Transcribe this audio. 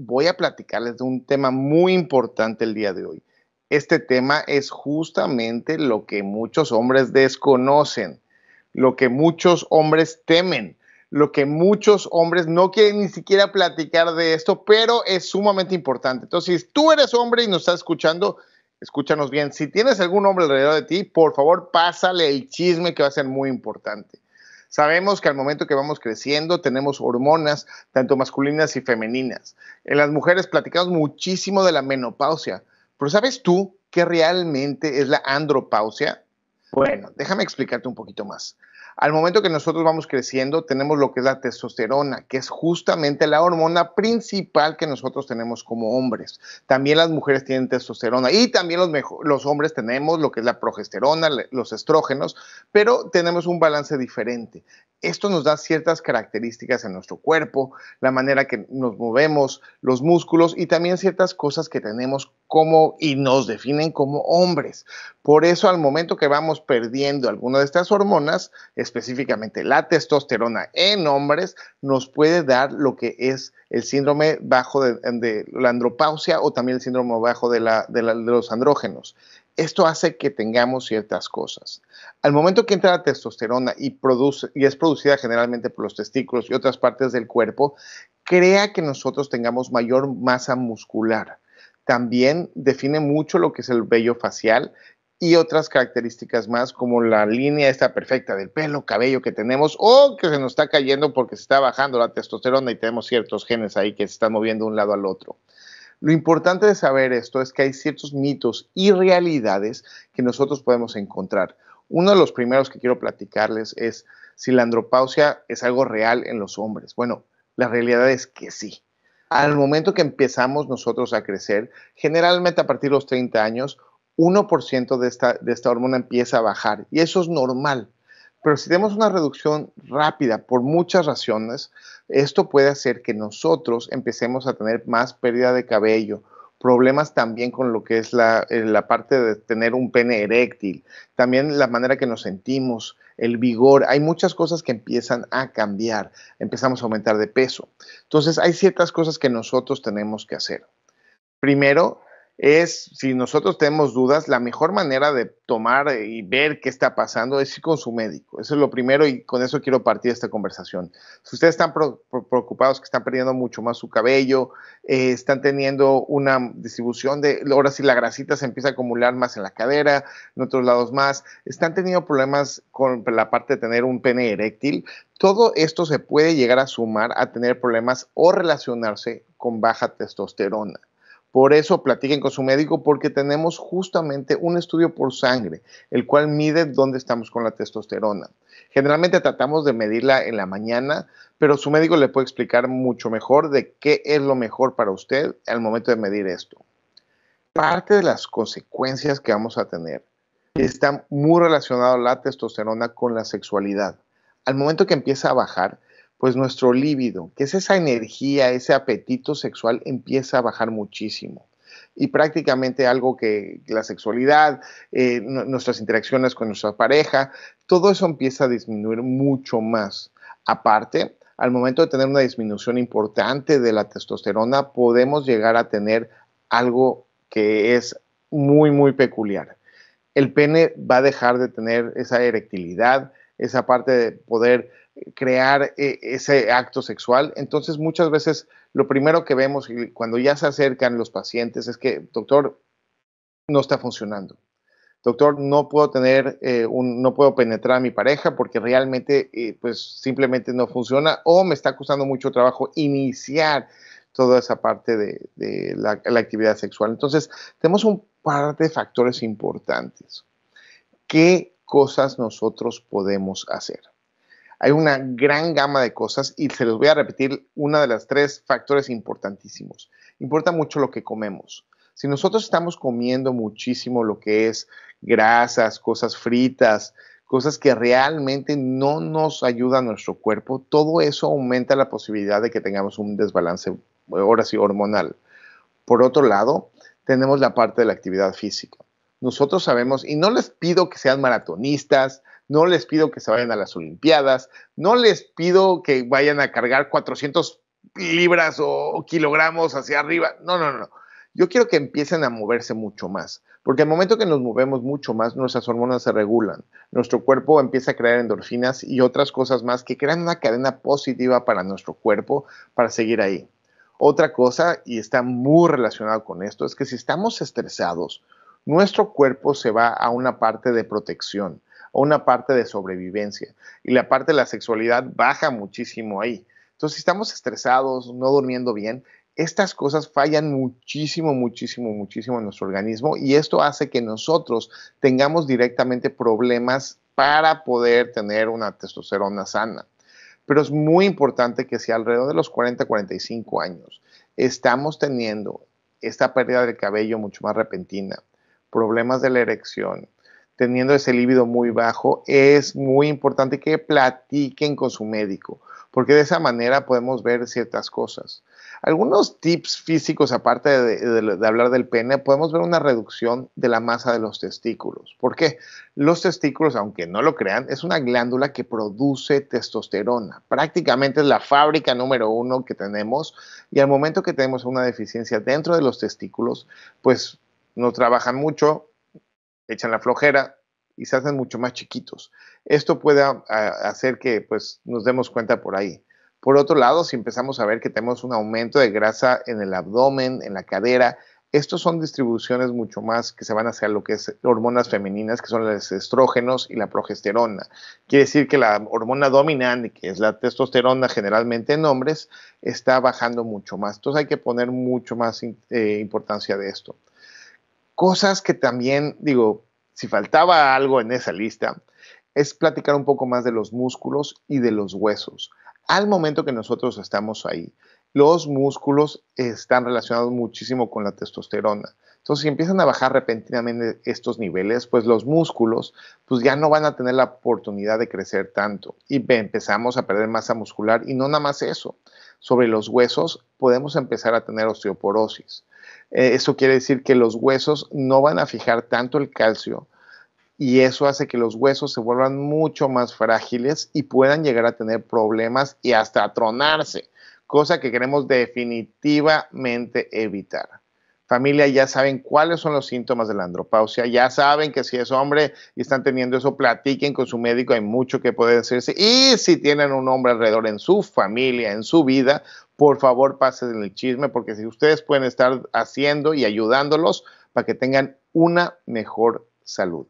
voy a platicarles de un tema muy importante el día de hoy. Este tema es justamente lo que muchos hombres desconocen, lo que muchos hombres temen, lo que muchos hombres no quieren ni siquiera platicar de esto, pero es sumamente importante. Entonces, si tú eres hombre y nos estás escuchando, escúchanos bien. Si tienes algún hombre alrededor de ti, por favor, pásale el chisme que va a ser muy importante. Sabemos que al momento que vamos creciendo tenemos hormonas, tanto masculinas y femeninas. En las mujeres platicamos muchísimo de la menopausia, pero ¿sabes tú qué realmente es la andropausia? Bueno, déjame explicarte un poquito más. Al momento que nosotros vamos creciendo, tenemos lo que es la testosterona, que es justamente la hormona principal que nosotros tenemos como hombres. También las mujeres tienen testosterona y también los, hombres tenemos lo que es la progesterona, los estrógenos, pero tenemos un balance diferente. Esto nos da ciertas características en nuestro cuerpo, la manera que nos movemos, los músculos y también ciertas cosas que tenemos y nos definen como hombres. Por eso al momento que vamos perdiendo alguna de estas hormonas, específicamente la testosterona en hombres, nos puede dar lo que es el síndrome bajo de, la andropausia o también el síndrome bajo de, de los andrógenos. Esto hace que tengamos ciertas cosas. Al momento que entra la testosterona y, produce, y es producida generalmente por los testículos y otras partes del cuerpo, crea que nosotros tengamos mayor masa muscular. También define mucho lo que es el vello facial y otras características más como la línea esta perfecta del pelo, cabello que tenemos o que se nos está cayendo porque se está bajando la testosterona y tenemos ciertos genes ahí que se están moviendo de un lado al otro. Lo importante de saber esto es que hay ciertos mitos y realidades que nosotros podemos encontrar. Uno de los primeros que quiero platicarles es si la andropausia es algo real en los hombres. Bueno, la realidad es que sí. Al momento que empezamos nosotros a crecer, generalmente a partir de los 30 años, 1% de esta, de esta hormona empieza a bajar y eso es normal. Pero si tenemos una reducción rápida por muchas razones, esto puede hacer que nosotros empecemos a tener más pérdida de cabello, problemas también con lo que es la, eh, la, parte de tener un pene eréctil, también la manera que nos sentimos, el vigor, hay muchas cosas que empiezan a cambiar, empezamos a aumentar de peso. Entonces hay ciertas cosas que nosotros tenemos que hacer. Primero, es, si nosotros tenemos dudas, la mejor manera de tomar y ver qué está pasando es ir con su médico. Eso es lo primero y con eso quiero partir esta conversación. Si ustedes están preocupados que están perdiendo mucho más su cabello, eh, están teniendo una distribución de, ahora sí la grasita se empieza a acumular más en la cadera, en otros lados más, están teniendo problemas con la parte de tener un pene eréctil, todo esto se puede llegar a sumar a tener problemas o relacionarse con baja testosterona. Por eso platiquen con su médico porque tenemos justamente un estudio por sangre, el cual mide dónde estamos con la testosterona. Generalmente tratamos de medirla en la mañana, pero su médico le puede explicar mucho mejor de qué es lo mejor para usted al momento de medir esto. Parte de las consecuencias que vamos a tener está muy relacionado la testosterona con la sexualidad. Al momento que empieza a bajar, pues nuestro líbido, que es esa energía, ese apetito sexual, empieza a bajar muchísimo. Y prácticamente algo que la sexualidad, eh, nuestras interacciones con nuestra pareja, todo eso empieza a disminuir mucho más. Aparte, al momento de tener una disminución importante de la testosterona, podemos llegar a tener algo que es muy, muy peculiar. El pene va a dejar de tener esa erectilidad, esa parte de poder crear eh, ese acto sexual. Entonces, muchas veces lo primero que vemos cuando ya se acercan los pacientes es que, doctor, no está funcionando. Doctor, no puedo tener, eh, un, no puedo penetrar a mi pareja porque realmente, eh, pues, simplemente no funciona o me está costando mucho trabajo iniciar toda esa parte de, la, la actividad sexual. Entonces, tenemos un par de factores importantes. ¿Qué cosas nosotros podemos hacer? Hay una gran gama de cosas y se los voy a repetir una de las tres factores importantísimos. Importa mucho lo que comemos. Si nosotros estamos comiendo muchísimo lo que es grasas, cosas fritas, cosas que realmente no nos ayudan a nuestro cuerpo, todo eso aumenta la posibilidad de que tengamos un desbalance, ahora hormonal. Por otro lado, tenemos la parte de la actividad física. Nosotros sabemos, y no les pido que sean maratonistas, no les pido que se vayan a las Olimpiadas, no les pido que vayan a cargar 400 libras o kilogramos hacia arriba. No, no, no. Yo quiero que empiecen a moverse mucho más, porque al momento que nos movemos mucho más, nuestras hormonas se regulan, nuestro cuerpo empieza a crear endorfinas y otras cosas más que crean una cadena positiva para nuestro cuerpo para seguir ahí. Otra cosa, y está muy relacionado con esto, es que si estamos estresados, nuestro cuerpo se va a una parte de protección, a una parte de sobrevivencia, y la parte de la sexualidad baja muchísimo ahí. Entonces, si estamos estresados, no durmiendo bien, estas cosas fallan muchísimo, muchísimo, muchísimo en nuestro organismo y esto hace que nosotros tengamos directamente problemas para poder tener una testosterona sana. Pero es muy importante que si alrededor de los 40, 45 años estamos teniendo esta pérdida de cabello mucho más repentina, problemas de la erección, teniendo ese líbido muy bajo, es muy importante que platiquen con su médico, porque de esa manera podemos ver ciertas cosas. Algunos tips físicos, aparte de, hablar del pene, podemos ver una reducción de la masa de los testículos. ¿Por qué? Los testículos, aunque no lo crean, es una glándula que produce testosterona. Prácticamente es la fábrica número uno que tenemos y al momento que tenemos una deficiencia dentro de los testículos, pues no trabajan mucho, echan la flojera, y se hacen mucho más chiquitos. Esto puede hacer que pues, nos demos cuenta por ahí. Por otro lado, si empezamos a ver que tenemos un aumento de grasa en el abdomen, en la cadera, estos son distribuciones mucho más que se van hacia lo que es hormonas femeninas, que son los estrógenos y la progesterona. Quiere decir que la hormona dominante, que es la testosterona generalmente en hombres, está bajando mucho más. Entonces hay que poner mucho más eh, importancia de esto. Cosas que también, digo, si faltaba algo en esa lista, es platicar un poco más de los músculos y de los huesos al momento que nosotros estamos ahí, los músculos están relacionados muchísimo con la testosterona. Entonces, si empiezan a bajar repentinamente estos niveles, pues los músculos pues ya no van a tener la oportunidad de crecer tanto y empezamos a perder masa muscular y no nada más eso. Sobre los huesos podemos empezar a tener osteoporosis. Eh, eso quiere decir que los huesos no van a fijar tanto el calcio y eso hace que los huesos se vuelvan mucho más frágiles y puedan llegar a tener problemas y hasta tronarse, cosa que queremos definitivamente evitar. Familia, ya saben cuáles son los síntomas de la andropausia, ya saben que si es hombre y están teniendo eso, platiquen con su médico, hay mucho que puede hacerse. Y si tienen un hombre alrededor en su familia, en su vida, por favor pasen el chisme, porque si ustedes pueden estar haciendo y ayudándolos para que tengan una mejor salud.